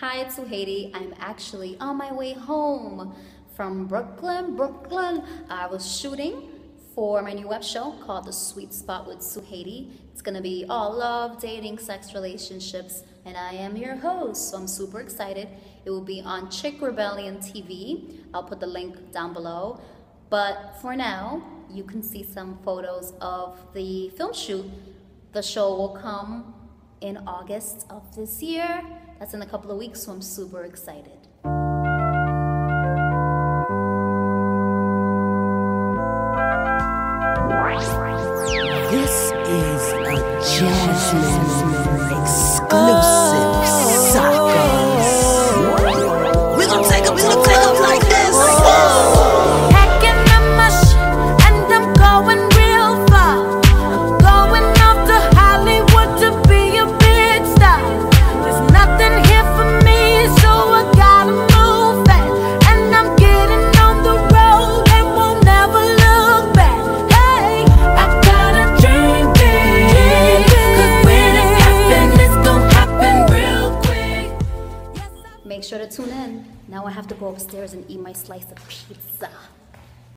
Hi, it's Sujeiry. I'm actually on my way home from Brooklyn. Brooklyn. I was shooting for my new web show called The Sweet Spot with Sujeiry. It's gonna be all love, dating, sex, relationships, and I am your host, so I'm super excited. It will be on ChicRebellion TV. I'll put the link down below. But for now, you can see some photos of the film shoot. The show will come in August of this year. That's in a couple of weeks, so I'm super excited. This is a exclusive Make sure to tune in. Now I have to go upstairs and eat my slice of pizza.